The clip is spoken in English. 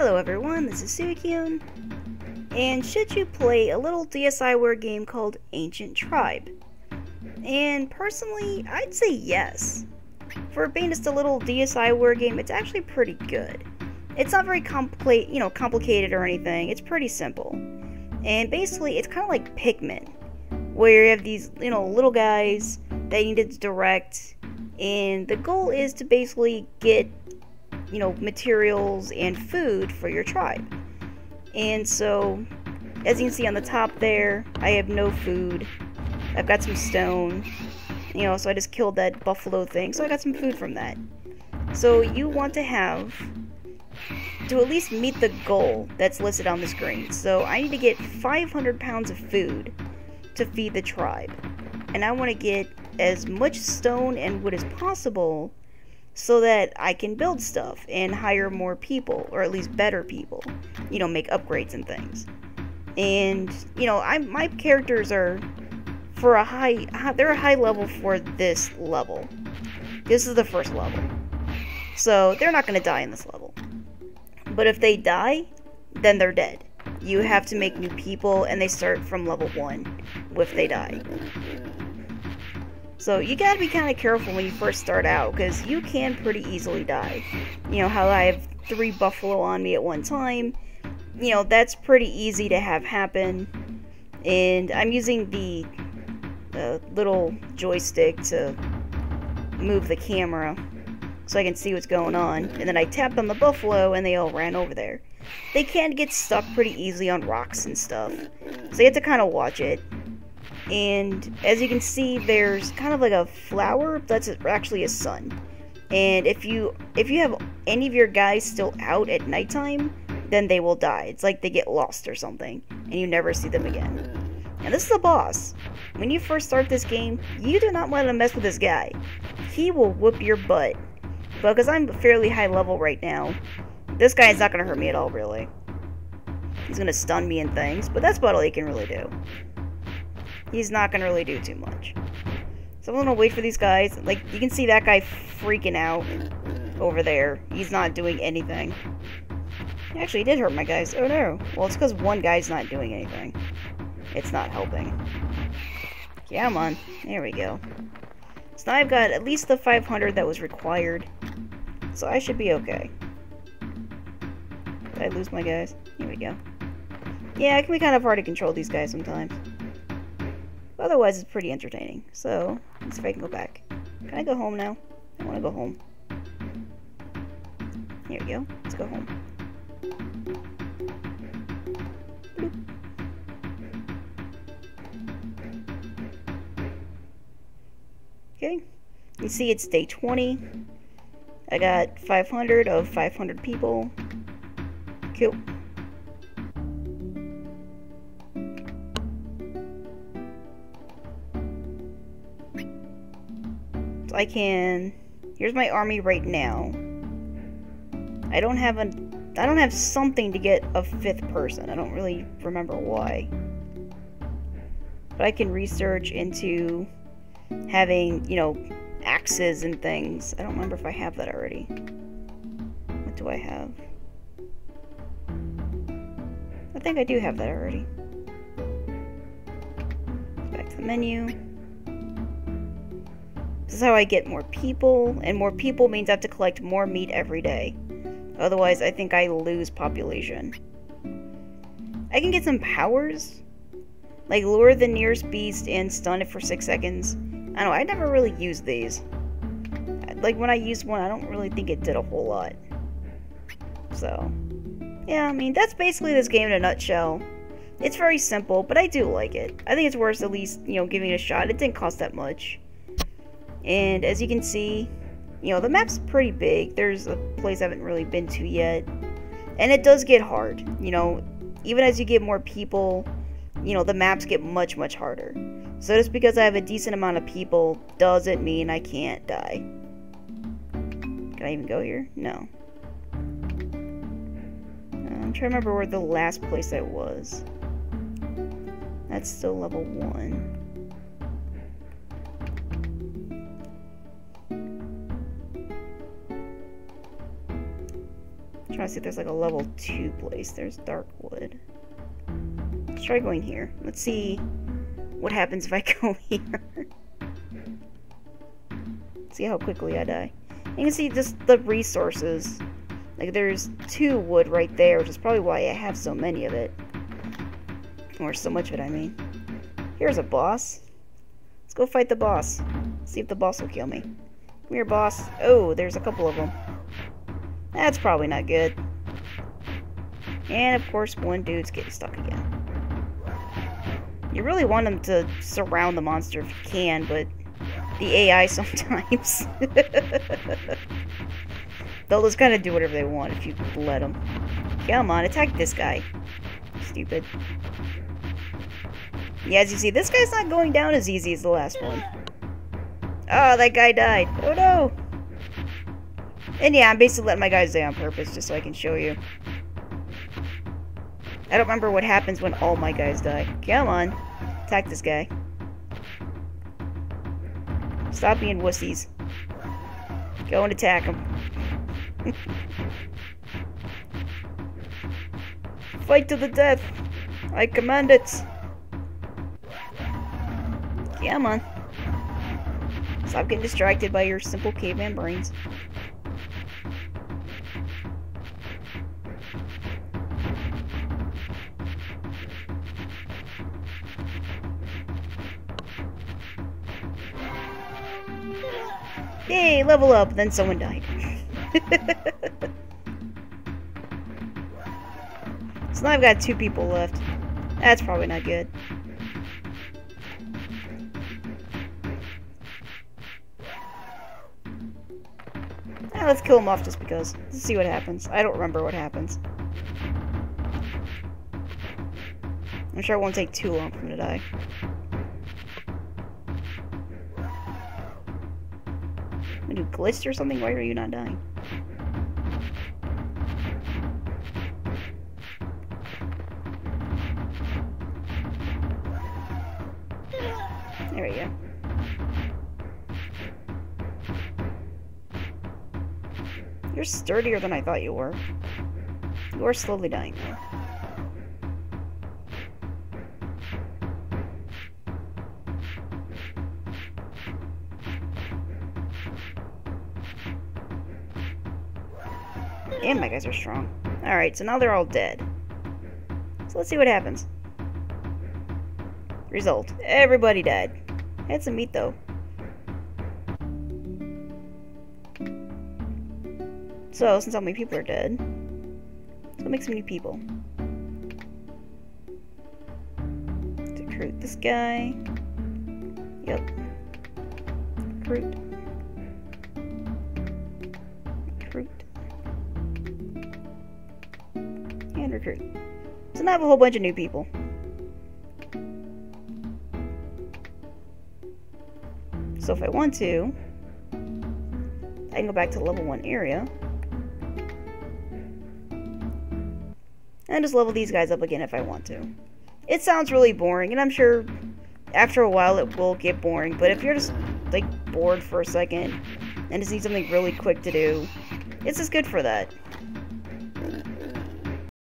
Hello everyone, this is Suicune, and should you play a little DSiWare game called Ancient Tribe? And personally, I'd say yes. For being just a little DSiWare game, it's actually pretty good. It's not very compli you know, complicated or anything, it's pretty simple. And basically, it's kind of like Pikmin, where you have these, you know, little guys that you need to direct, and the goal is to basically get you know, materials and food for your tribe. And so, as you can see on the top there, I have no food. I've got some stone. You know, so I just killed that buffalo thing, so I got some food from that. So you want to have to at least meet the goal that's listed on the screen. So I need to get 500 pounds of food to feed the tribe. And I want to get as much stone and wood as possible so that I can build stuff and hire more people, or at least better people, you know, make upgrades and things. And, you know, I my characters are for a high, they're a high level for this level. This is the first level. So they're not going to die in this level. But if they die, then they're dead. You have to make new people, and they start from level 1 if they die. So you gotta be kind of careful when you first start out, because you can pretty easily die. You know, how I have three buffalo on me at one time. You know, that's pretty easy to have happen. And I'm using the uh, little joystick to move the camera so I can see what's going on. And then I tapped on the buffalo and they all ran over there. They can get stuck pretty easily on rocks and stuff. So you have to kind of watch it and as you can see there's kind of like a flower that's actually a sun. And if you if you have any of your guys still out at nighttime then they will die. It's like they get lost or something and you never see them again. Now this is the boss. When you first start this game you do not want to mess with this guy. He will whoop your butt. But because i'm fairly high level right now this guy is not going to hurt me at all really. He's going to stun me and things but that's about all he can really do he's not going to really do too much. So I'm going to wait for these guys. Like, you can see that guy freaking out over there. He's not doing anything. Actually, did hurt my guys. Oh, no. Well, it's because one guy's not doing anything. It's not helping. Yeah, come on. There we go. So now I've got at least the 500 that was required. So I should be okay. Did I lose my guys? Here we go. Yeah, it can be kind of hard to control these guys sometimes. But otherwise, it's pretty entertaining. So, let's see if I can go back. Can I go home now? I want to go home. Here we go. Let's go home. Okay. You see it's day 20. I got 500 of 500 people. Cool. I can... Here's my army right now. I don't have a... I don't have something to get a fifth person. I don't really remember why. But I can research into having, you know, axes and things. I don't remember if I have that already. What do I have? I think I do have that already. Back to the menu. This is how I get more people, and more people means I have to collect more meat every day. Otherwise, I think I lose population. I can get some powers, like lure the nearest beast and stun it for 6 seconds. I know, I never really used these. Like, when I used one, I don't really think it did a whole lot. So, yeah, I mean, that's basically this game in a nutshell. It's very simple, but I do like it. I think it's worth at least, you know, giving it a shot. It didn't cost that much. And as you can see, you know, the map's pretty big. There's a place I haven't really been to yet. And it does get hard. You know, even as you get more people, you know, the maps get much, much harder. So just because I have a decent amount of people doesn't mean I can't die. Can I even go here? No. Uh, I'm trying to remember where the last place I was. That's still level 1. Trying to see if there's like a level 2 place. There's dark wood. Let's try going here. Let's see what happens if I go here. see how quickly I die. You can see just the resources. Like there's two wood right there, which is probably why I have so many of it. Or so much of it, I mean. Here's a boss. Let's go fight the boss. See if the boss will kill me. Come here, boss. Oh, there's a couple of them. That's probably not good. And of course, one dude's getting stuck again. You really want them to surround the monster if you can, but the AI sometimes. They'll just kind of do whatever they want if you let them. Come on, attack this guy. Stupid. Yeah, as you see, this guy's not going down as easy as the last one. Oh, that guy died. Oh no! And yeah, I'm basically letting my guys die on purpose just so I can show you. I don't remember what happens when all my guys die. Come on. Attack this guy. Stop being wussies. Go and attack him. Fight to the death. I command it. Come on. Stop getting distracted by your simple caveman brains. Yay, level up, then someone died. so now I've got two people left. That's probably not good. Ah, let's kill him off just because. Let's see what happens. I don't remember what happens. I'm sure it won't take too long for him to die. You glitched or something? Why are you not dying? There we go. You're sturdier than I thought you were. You are slowly dying though. And my guys are strong. Alright, so now they're all dead. So let's see what happens. Result. Everybody died. Had some meat though. So, since all my people are dead, let's go make some new people. Recruit this guy. Yep. Recruit. Recruit. So now I have a whole bunch of new people. So if I want to, I can go back to the level 1 area. And just level these guys up again if I want to. It sounds really boring, and I'm sure after a while it will get boring, but if you're just, like, bored for a second, and just need something really quick to do, it's just good for that.